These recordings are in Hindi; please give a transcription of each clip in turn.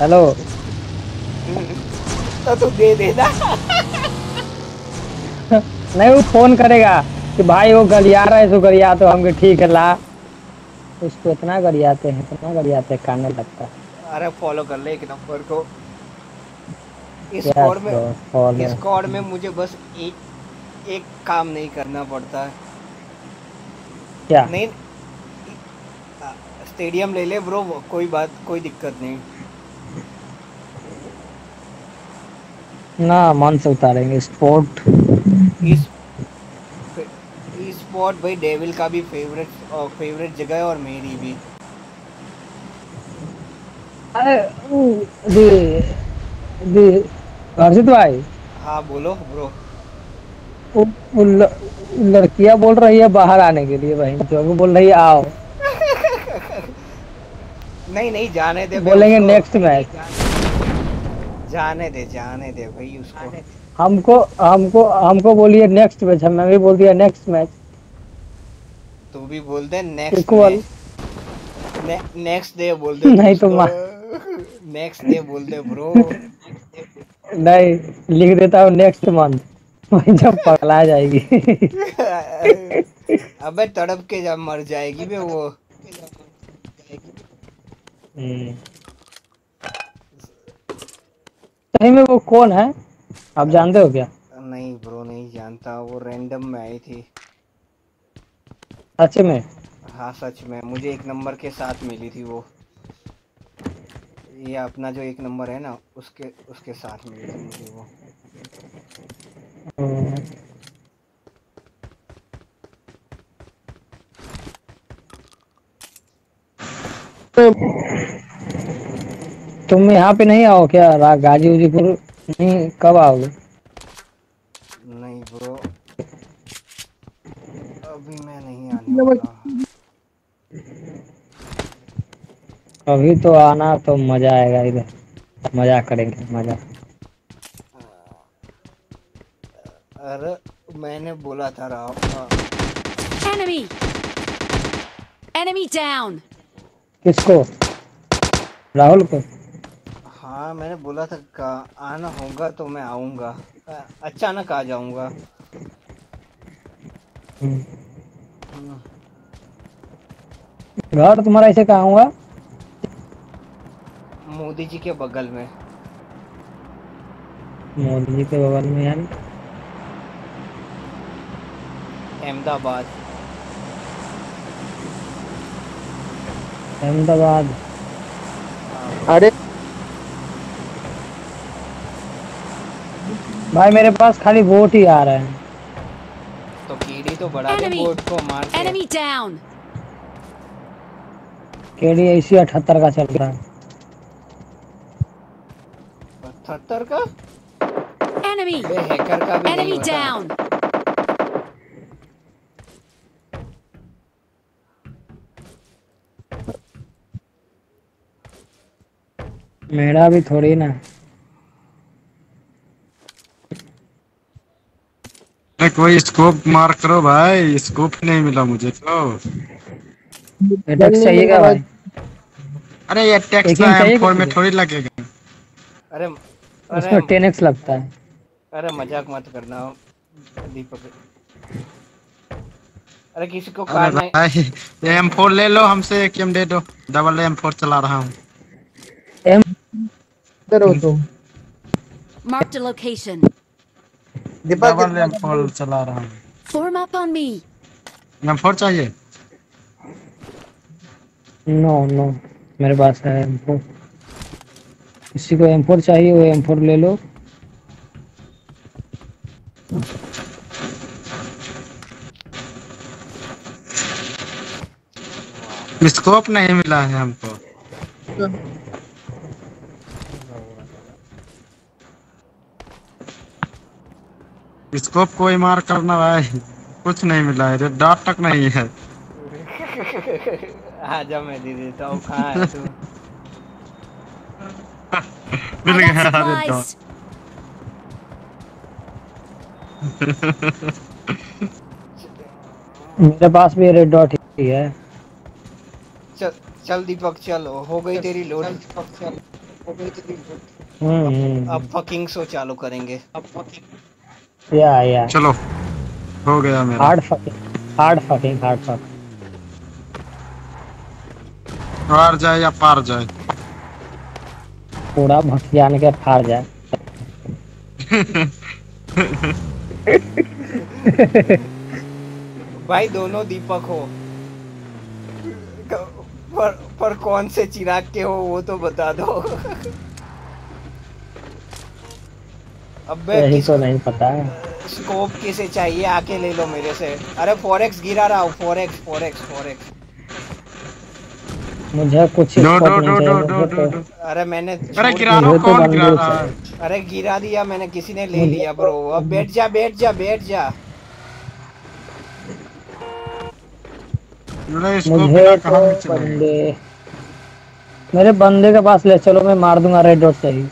हेलो तो तू दे देना। नहीं वो फ़ोन करेगा कि भाई वो गलिया रहा है तो गलिया तो हमके ठीक है ला। उसको इतना गरियाते हैं इतना गरियाते हैं कानने लगता अरे फॉलो कर ले एक नंबर को। इस Yes, में इस स्क्वाड में मुझे बस एक एक काम नहीं करना पड़ता। है क्या? नहीं स्टेडियम ले ले ब्रो कोई बात कोई दिक्कत नहीं। ना मन से उतारेंगे स्पोर्ट इस इस स्पॉट भाई डेविल का भी फेवरेट और फेवरेट जगह है और मेरी भी। अरे दी दी हर्षित भाई। हाँ बोलो ब्रो। वो, वो लड़कियाँ बोल रही है बाहर आने के लिए भाई जो वो बोल रही है आओ। नहीं नहीं जाने दे बोलेंगे। नेक्स्ट मैच जाने दे जाने दे भाई उसको। हमको हमको हमको बोलिए नेक्स्ट मैच हमें भी बोल दिया नेक्स्ट मैच तू भी बोल दे नेक्स्ट Equal. नेक्स्ट डे बोल दे नहीं तो नेक्स्ट डे बोल दे ब्रो नहीं लिख देता हूँ नेक्स्ट मंथ वही जब पगला जाएगी। अबे तड़प के जब मर जाएगी बे वो। सही में वो कौन है? आप जानते हो क्या? नहीं ब्रो नहीं जानता। वो रैंडम में आई थी। सच में? हाँ सच में। मुझे एक नंबर के साथ मिली थी वो। ये अपना जो एक नंबर है ना उसके उसके साथ मिली थी मुझे वो। तुम यहाँ पे नहीं आओ क्या? गाजी उजीपुर नहीं कब आओगे? नहीं ब्रो। अभी मैं नहीं आने वाला। अभी तो आना तो मज़ा आएगा इधर। मज़ा करेंगे मज़ा। अरे मैंने बोला था राव हाँ, Enemy! Enemy down! किसको? राहुल को? हाँ मैंने बोला था का आना होगा तो मैं आऊँगा। अचानक आ जाऊँगा। हम्म। घर तुम्हारा ऐसे कहाँ हुआ? मोदी जी के बगल में। मोदी जी के बगल में यानी अहमदाबाद। अहमदाबाद। अरे। भाई मेरे पास खाली वोट ही आ रहा है। तो कीड़ी तो बढ़ा दे Enemy! बोर्ड को मार के। Enemy down! केडी ऐसी अठहत्तर का चल रहा है। पचहत्तर का? Enemy! बे हैकर का भी नहीं Enemy मेरा भी थोड़ी ना। अरे कोई स्कोप मार करो भाई स्कोप नहीं मिला मुझे तो। अटैक चाहिए भाई? अरे ये टैक्स ही फोर में थोड़ी लगेगा। अरे उसमें अरे टेन एक्स लगता है। अरे मज़ाक मत करना दीपक। अरे किसी को अरे कार नहीं भाई एम फोर ले लो हमसे एक एम दे दो। डबल एम फोर चला रहा हूँ। एम हो तुम Marked a location. Deepak double M four चला रहा हूँ Form up on me. M four चाहिए नो नो मेरे पास है एम फोर किसी को एम फोर चाहिए वो एम फोर ले लो स्कोप नहीं मिला है हमको स्कोप कोई मार करना भाई। कुछ नहीं मिला है डॉट तक नहीं है। आजा मैं दे देता हूँ कहाँ है तू। मिल गया अरे डॉट। मेरे पास भी रेड डॉट ही है। चल चल दीपक चल हो गई तेरी लोड हम्म हम्म अब फकिंग शो चालू करेंगे। या या चलो हो गया मेरा। Hard fucking hard fucking hard fuck हार जाए या पार जाए। पूरा भटियान के फाड़ जाए? भाई दोनों दीपक हो। पर पर कौन से चिराग के हो वो तो बता दो। अबे यही तो नहीं पता है। स्कोप किसे चाहिए आके ले लो मेरे से। अरे फोरेक्स गिरा रहा हूँ फोरेक्स फोरेक्स फोरेक्स मुझे कुछ डो मुझे डो तो डो अरे मैंने अरे गिरा रहा हूँ तो कौन गिरा रहा है? अरे गिरा दिया मैंने किसी ने ले लिया ब्रो अब बैठ जा बैठ जा बैठ जा। मुझे तो कहाँ में चलेगा? बंदे मेरे बंदे के पास ले चलो मैं मार दूँगा रेड डॉट से ही।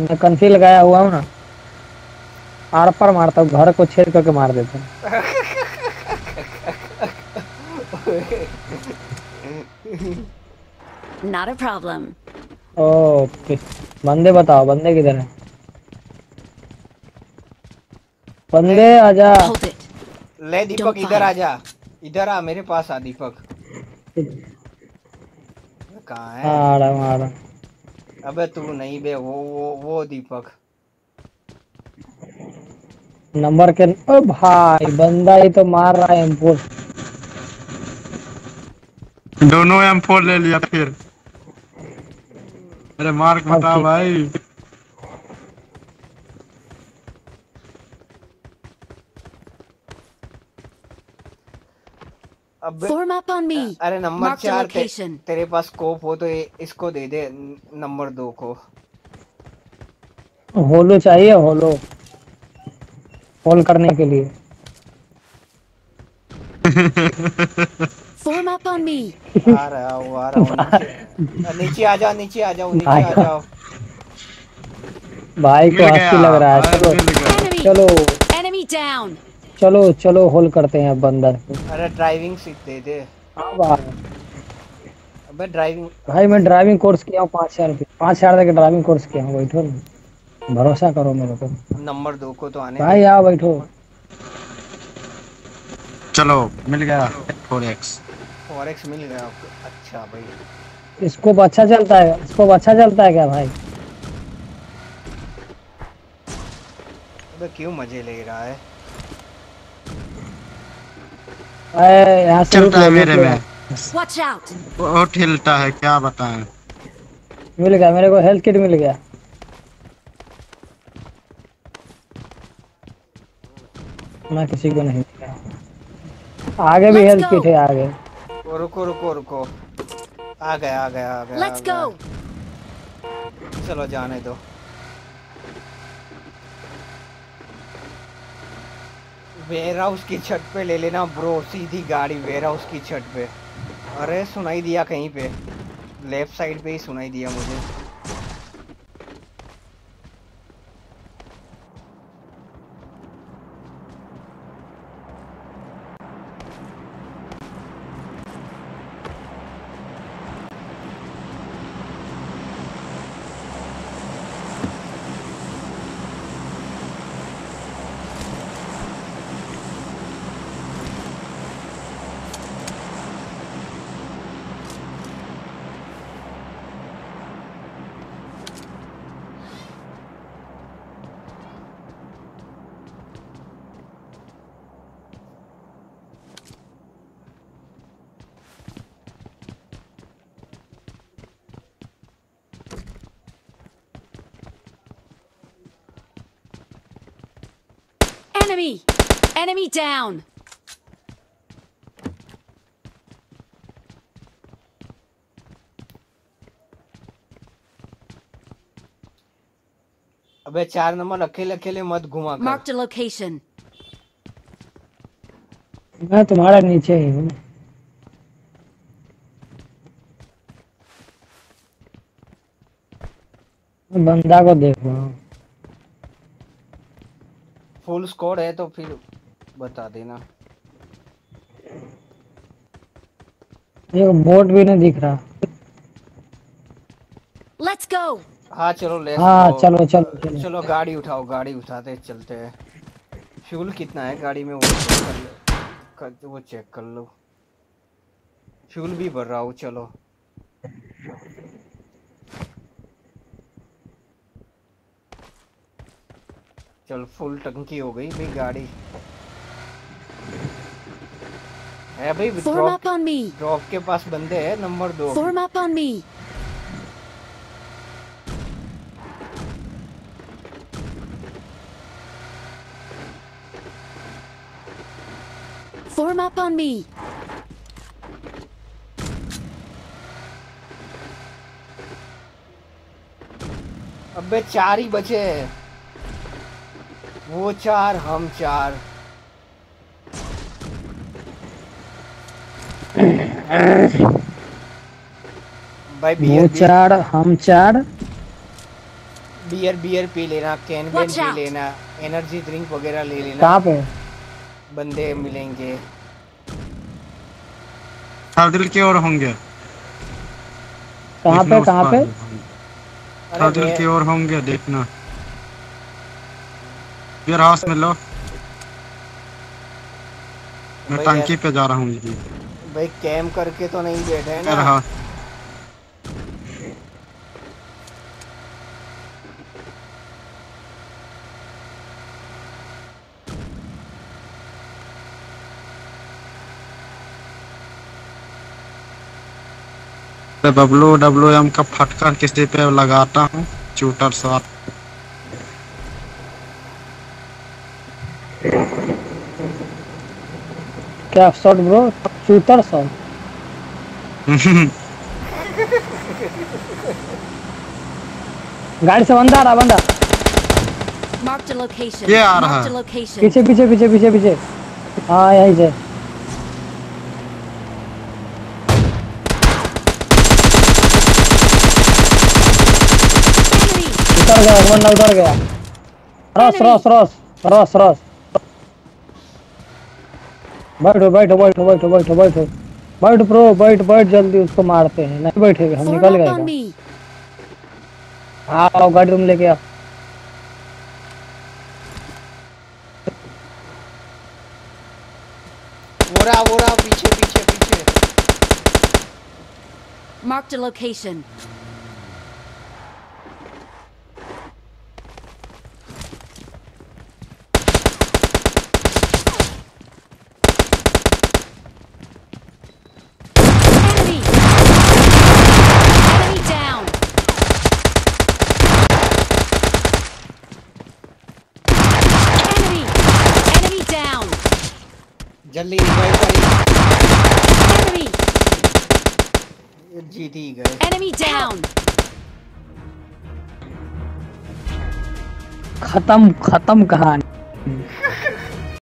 मैं कंफी लगाया हुआ हूँ ना। आर पर मारता हूँ घर को छेद करके मार देता हूँ। Not a problem. ओके बंदे बताओ बंदे किधर है? बंदे आजा। ले दीपक इधर fight. आ जा। इधर आ मेरे पास आ दीपक। कहाँ है आ रहा हूँ आ रहा हूँ। अबे तू नहीं बे वो वो वो दीपक। नंबर के ओ भाई बंदा ही तो मार रहा है हमको दोनों एम फोर ले लिया फिर। अरे मार्क बता भाई। अबे Form up on me. अरे नंबर चार ते, तेरे पास स्कोप हो तो ये इसको दे दे नंबर दो को। होलो चाहिए होलो होल करने के लिए। Form up on me. आ रहा हूँ आ रहा हूँ नीचे। आ जाओ नीचे आ जाओ नीचे आ जाओ। भाई को मिल हँसी लग रहा है। चलो मिल गया। चलो. चलो चलो होल करते हैं अब बंदर अरे ड्राइविंग सीख दे दे। हाँ अबे ड्राइविंग भाई मैं ड्राइविंग कोर्स किया हूँ पाँच हज़ार पाँच हज़ार देके ड्राइविंग कोर्स किया हूँ बैठो ना भरोसा करो मेरे को। नंबर दो को तो आने भाई आओ बैठो। चलो मिल गया फोर एक्स फॉरेक्स मिल गया आपको। अच्छा भाई। स्कोप अच्छा चलता है स्कोप अच्छा चलता है क्या भाई? अबे क्यों मज़े ले रहा है? अरे यहाँ से चलता है मेरे में. बहुत हिलता है क्या बताएँ? मिल गया मेरे को हेल्थ किट मिल गया। ना किसी को नहीं आगे भी हेल्थ. किट है आगे। ओ, रुको रुको रुको। आ गया आ गया आ गया आ Let's गया। चलो जाने दो। वेयर हाउस की छत पे ले लेना ब्रो सीधी गाड़ी वेयर हाउस की छत पे। अरे सुनाई दिया कहीं पे। लेफ़्ट साइड पे ही सुनाई दिया मुझे। Enemy. Enemy down. अबे चार नंबर अकेले अकेले मत घुमा कर Marked a location. मैं तुम्हारे नीचे ही हूँ बंदा को देख रहा हूँ फुल स्कोर है तो फिर बता देना। ये बोट भी नहीं दिख रहा। Let's go. हाँ चलो ले हाँ चलो चलो चलो। चलो गाड़ी उठाओ गाड़ी उठाते चलते हैं। फ्यूल कितना है गाड़ी में वो चेक कर लो। कर, वो चेक कर लो। फ्यूल भी भर रहा हूँ चलो। चल फुल टंकी हो गई भाई गाड़ी है भाई ड्रॉप ड्रॉप के पास बंदे हैं नंबर दो Form up on me. Form up on me. अबे चार ही बचे हैं वो चार हम चार। भाई बियर बियर चार हम चार। बियर बियर पी लेना कैन Watch पी लेना एनर्जी ड्रिंक वगैरह ले लेना। कहाँ पे? बंदे मिलेंगे। दिल की ओर होंगे। कहाँ पे कहाँ पे? भी। अरे दिल वे- की ओर होंगे देखना। बियर हाउस में लो। मैं टंकी पे जा रहा हूँ जी। भाई कैम करके तो नहीं बैठे हैं ना। हाउस मैं बबलू डब्लू एम का फटकर किसी पे लगाता हूँ चूटर शॉट क्या शॉट ब्रो शूटर शॉट गाड़ी से बंदा आ रहा बंदा। Marked a location. ये आ रहा है। पीछे पीछे पीछे पीछे पीछे। हाँ यही से। उतर गया बंदा उतर गया। रस रस रस रस रस। बैठो बैठो बैठो बैठो बैठो बैठो। बैठ प्रो बैठ बैठ जल्दी उसको मारते हैं। नहीं बैठेगा हम निकल गए हाँ आओ गाड़ी तुम लेके आओ वो रहा वो रहा पीछे पीछे पीछे। Marked a location. Enemy. Enemy down. Enemy. Enemy down. जल्दी Enemy. जीत ही गए Enemy down. खत्म खत्म कहानी